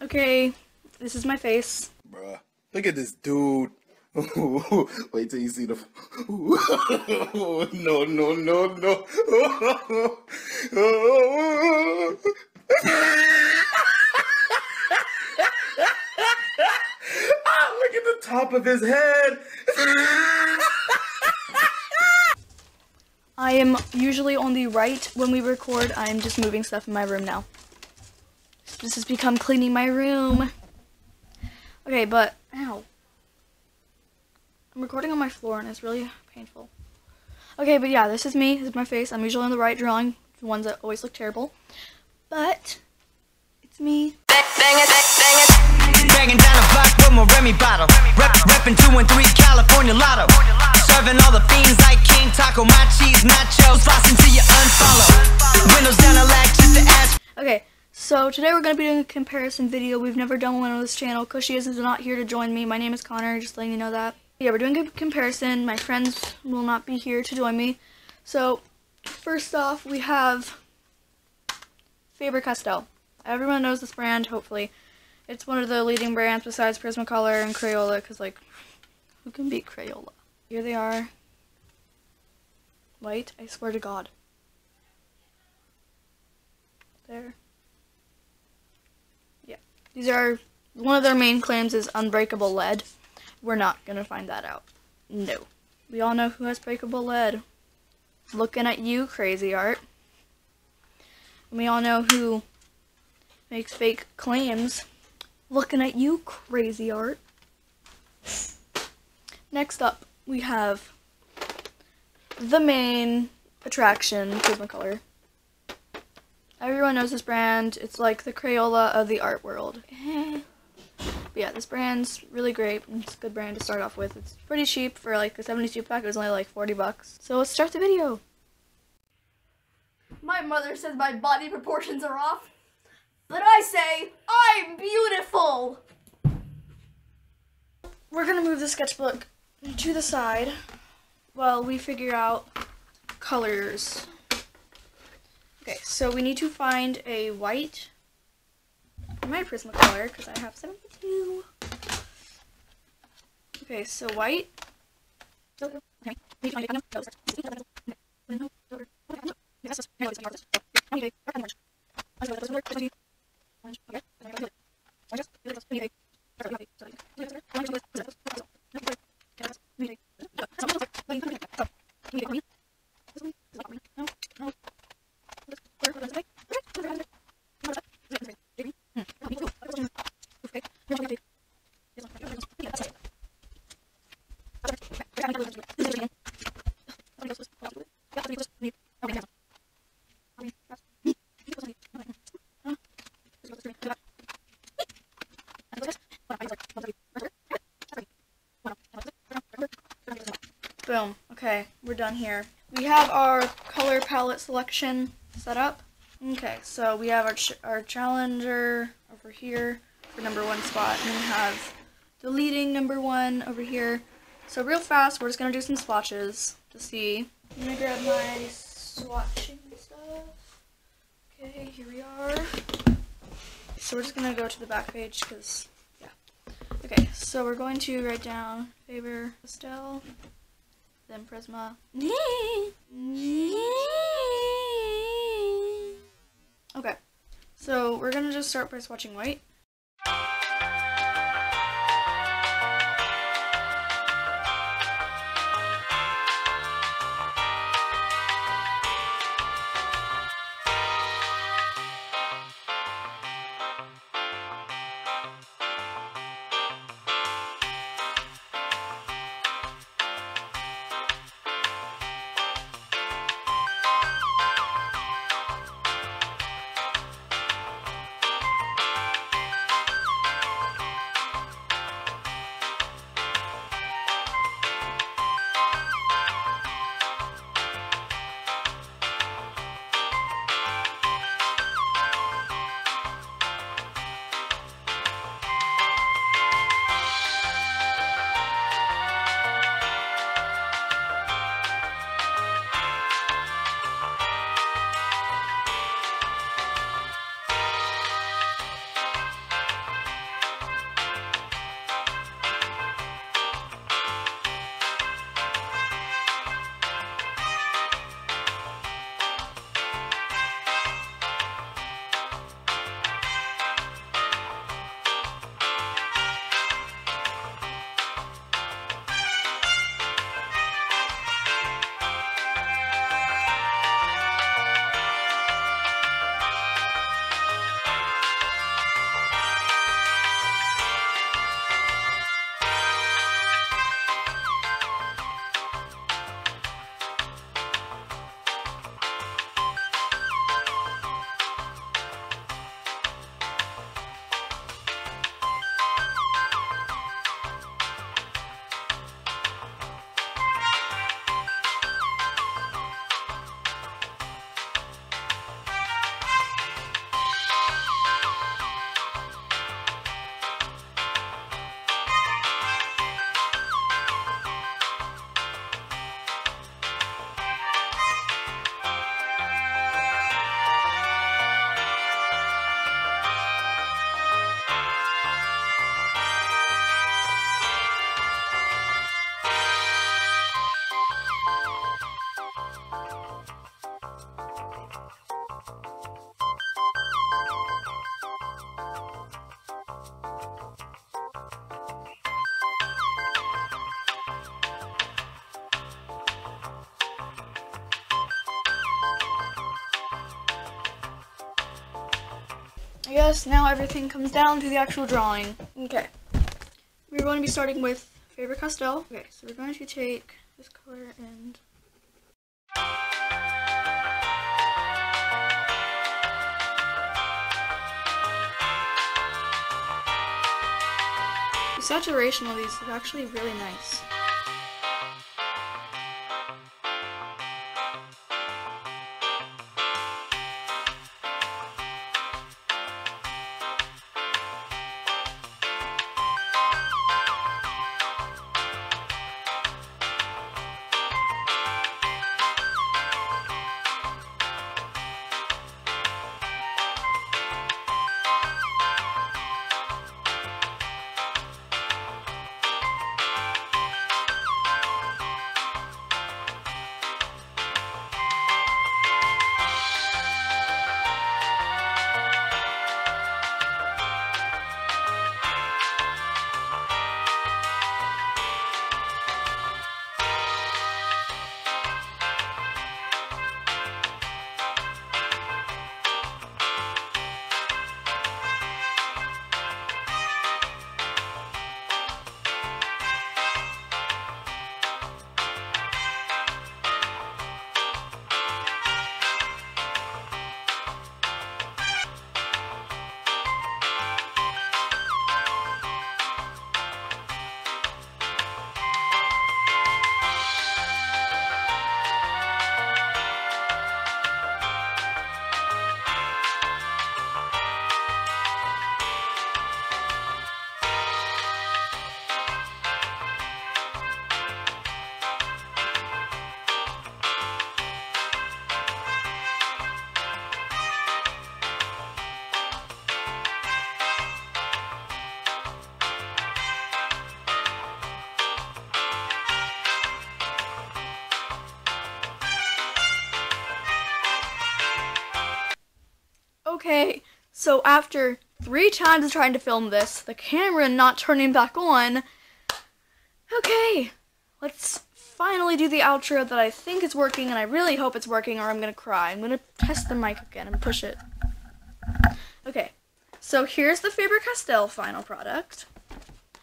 Okay, this is my face. Bruh, look at this dude. Wait till you see the. no, no, no, no. ah, look at the top of his head. I am usually on the right when we record. I am just moving stuff in my room now. This has become cleaning my room. Okay, but, ow. I'm recording on my floor and it's really painful. Okay, but yeah, this is me. This is my face. I'm usually on the right drawing, the ones that always look terrible. But, it's me. Banging down the block with my Remy bottle. Rep, reppin' 2 and 3 California Lotto. Serving all the fiends like King Taco, my cheese, nachos, flossing till you unfollow. Windows down just to ask. Okay, so today we're going to be doing a comparison video. We've never done one on this channel. because she is not here to join me. My name is Connor, just letting you know that. Yeah, we're doing a comparison. My friends will not be here to join me. So, first off, we have Faber-Castell. Everyone knows this brand, hopefully. It's one of the leading brands besides Prismacolor and Crayola, because, like, who can beat Crayola? Here they are. White, I swear to God. There. These are, one of their main claims is unbreakable lead. We're not to find that out. No. We all know who has breakable lead. Looking at you, Crazart. And we all know who makes fake claims. Looking at you, Crazart. Next up, we have the main attraction, Prismacolor. Everyone knows this brand. It's like the Crayola of the art world. But yeah, this brand's really great. It's a good brand to start off with. It's pretty cheap for like a 72 pack. It was only like 40 bucks. So let's start the video. My mother says my body proportions are off, but I say I'm beautiful. We're gonna move the sketchbook to the side while we figure out colors. Okay, so we need to find a white my Prismacolor because I have 72. Okay, so white. Boom. Here. We have our color palette selection set up. Okay, so we have our, ch our challenger over here for number one spot, and we have the leading number one over here. So real fast, we're just going to do some swatches to see. I'm going to grab my swatching stuff. Okay, here we are. So we're just going to go to the back page because, yeah. Okay, so we're going to write down Faber-Castell then Prisma. Okay, so we're gonna just start by swatching white. I guess now everything comes down to the actual drawing. Okay. We're going to be starting with Faber-Castell. Okay, so we're going to take this color and The saturation of these is actually really nice. So after three times of trying to film this, the camera not turning back on, okay, let's finally do the outro that I think is working, and I really hope it's working or I'm gonna cry. I'm gonna test the mic again and push it. Okay, so here's the Faber-Castell final product.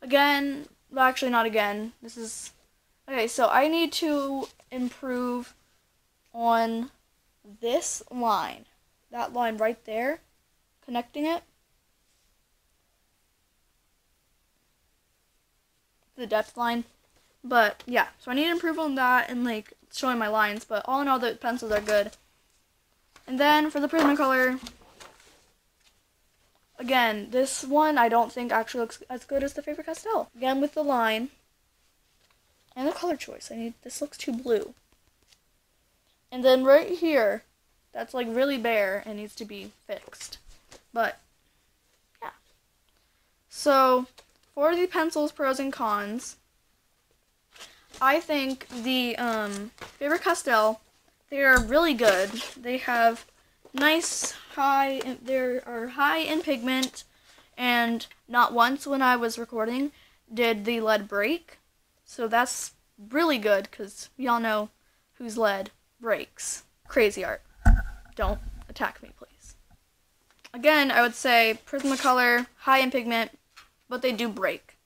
Again, well, actually not again, this is, okay, so I need to improve on this line that line right there, connecting it. The depth line. But yeah, so I need to improve on that and like showing my lines, but all in all the pencils are good. And then for the Prismacolor, again, this one I don't think actually looks as good as the Faber-Castell. Again with the line and the color choice. I need this looks too blue. And then right here, that's like really bare and needs to be fixed. But yeah. So for the pencils pros and cons, I think the um, Faber-Castell, they are really good. They have nice high, they are high in pigment, and not once when I was recording did the lead break. So that's really good because y'all know whose lead breaks. Crazart. Don't attack me. Again, I would say Prismacolor, high in pigment, but they do break.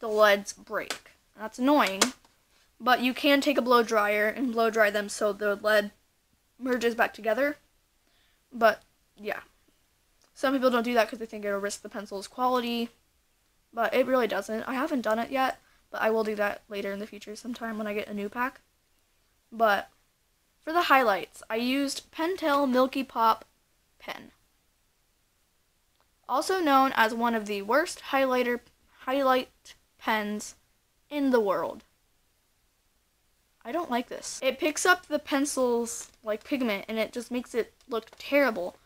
The leads break. That's annoying, but you can take a blow dryer and blow dry them so the lead merges back together. But, yeah. Some people don't do that because they think it'll risk the pencil's quality, but it really doesn't. I haven't done it yet, but I will do that later in the future sometime when I get a new pack. But for the highlights, I used Pentel Milky Pop pen. Also known as one of the worst highlighter highlight pens in the world. I don't like this. It picks up the pencil's like pigment and it just makes it look terrible.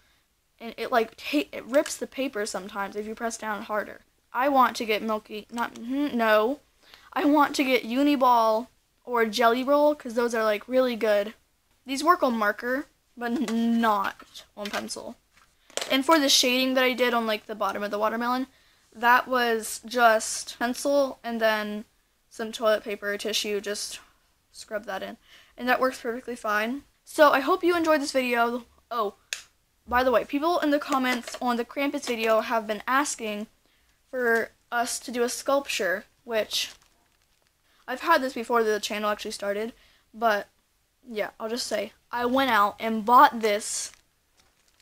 And it like it rips the paper sometimes if you press down harder. I want to get Milky not mm, no. I want to get Uniball or Jelly Roll cuz those are like really good these work on marker, but not on pencil. And for the shading that I did on like the bottom of the watermelon, that was just pencil and then some toilet paper or tissue, just scrub that in. And that works perfectly fine. So I hope you enjoyed this video. Oh, by the way, people in the comments on the Krampus video have been asking for us to do a sculpture, which I've had this before the channel actually started, but yeah, I'll just say I went out and bought this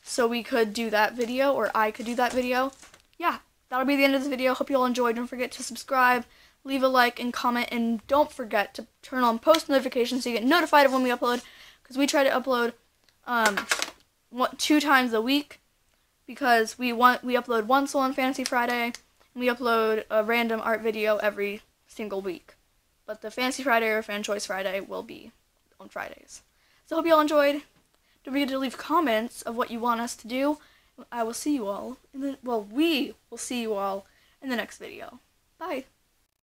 so we could do that video, or I could do that video. Yeah, that'll be the end of this video. Hope you all enjoyed. Don't forget to subscribe, leave a like, and comment, and don't forget to turn on post notifications so you get notified of when we upload, because we try to upload um, one, two times a week, because we want we upload once on Fantasy Friday, and we upload a random art video every single week. But the Fantasy Friday or Fan Choice Friday will be on Fridays. So hope you all enjoyed. Don't forget to leave comments of what you want us to do. I will see you all in the well, we will see you all in the next video. Bye.